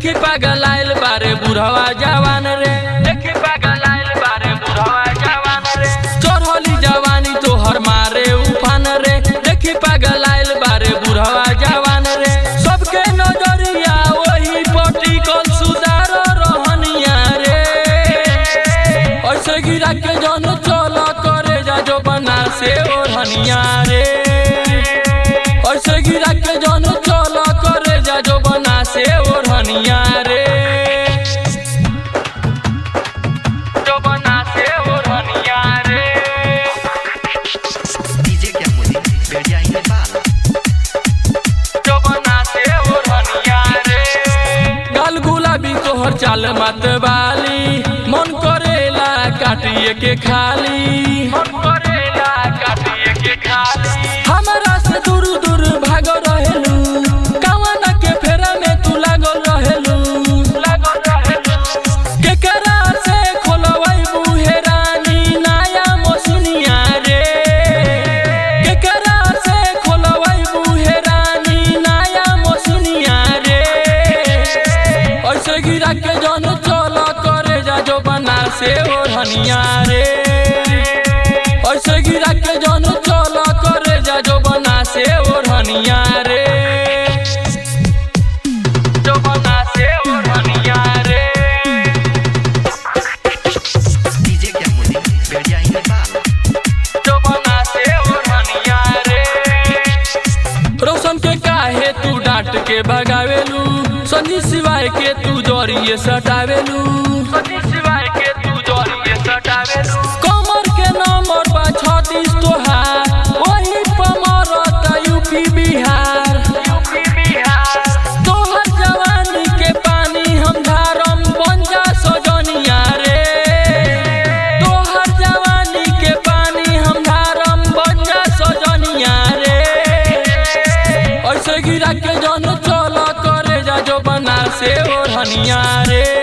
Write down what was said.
देखी पागल आइल बारे बुढ़वा जवान रे। देखी पागल आइल बारे बुढ़वा जवान रे। चढ़ली जवानी तोहर मारे उफान रे। देखी पागल आइल बारे बुढ़वा जवान रे। सबके नज़रिया वही पटिकल सुधार रहनिया रे। ऐसे गिरा के जन चल करे जा जो बना से ओढ़निया रे। ऐसे गिरा के जन तोहर चाल मत बाली। मन करेला काटिए के खाली। मन करेला काटिए के खाली। हमरा ऐसे गिरा के जन चल करे जा जो बना से ओढ़निया रे। ऐसे गिरा के जन चल करे जा जो बना से ओढ़निया रे। जो बना से ओढ़निया रे. जो बना से ओढ़निया रे। रोशन के काहे तू डांट के भगावेलू? सनी सिवाय के तू ज़रिए सटावेलू सनी सिवाय के तू ज़रिए सटावेलू कमर के नंबर बा छत्तीस तोहार वही पमर यूपी बिहार। यूपी बिहार। तोहर जवानी के पानी हम धारम बन जा सजनिया रे। तोहर जवानी के पानी हम धारम बन जा सजनिया रे। ऐसे गिरा के जन से ओढ़निया रे।